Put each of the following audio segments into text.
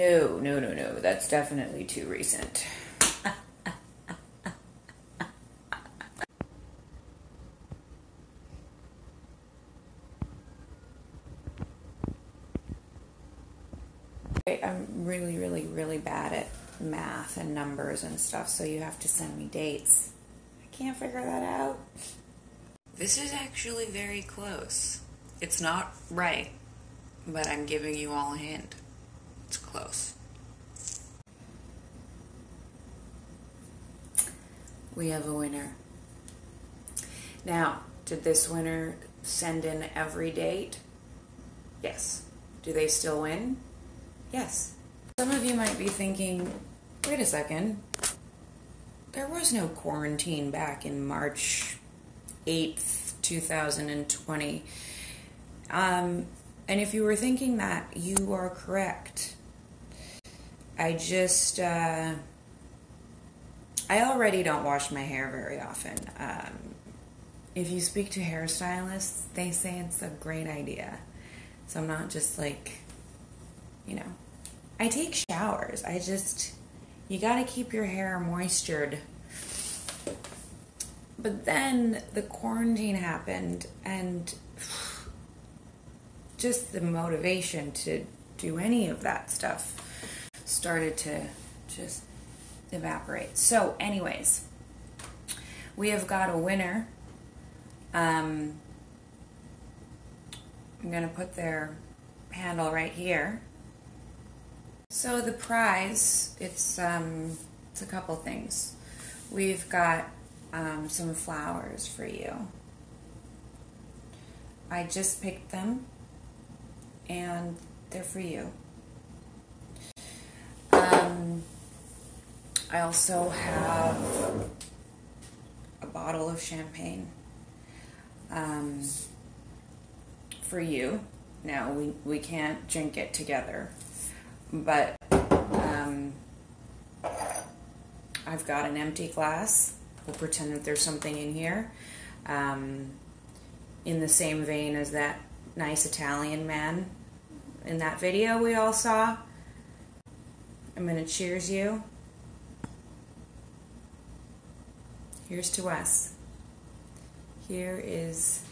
No, no, no, no. That's definitely too recent. I'm really, really, really bad at math and numbers and stuff, so you have to send me dates. I can't figure that out. This is actually very close. It's not right, but I'm giving you all a hint. Close. We have a winner. Now, did this winner send in every date? Yes. Do they still win? Yes. Some of you might be thinking, wait a second, there was no quarantine back in March 8th, 2020. Um, and if you were thinking that, you are correct. I just, uh, I already don't wash my hair very often. Um, if you speak to hairstylists, they say it's a great idea. So I'm not just like, you know, I take showers. I just, you gotta keep your hair moistured. But then the quarantine happened and just the motivation to do any of that stuff started to just evaporate. So, anyways, we have got a winner. Um, I'm going to put their handle right here. So the prize, it's um, it's a couple things. We've got um, some flowers for you. I just picked them, and they're for you. I also have a bottle of champagne um, for you. Now, we, we can't drink it together, but um, I've got an empty glass. We'll pretend that there's something in here. Um, in the same vein as that nice Italian man in that video we all saw. I'm going to cheers you. Here's to us. Here is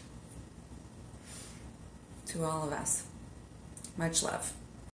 to all of us. Much love.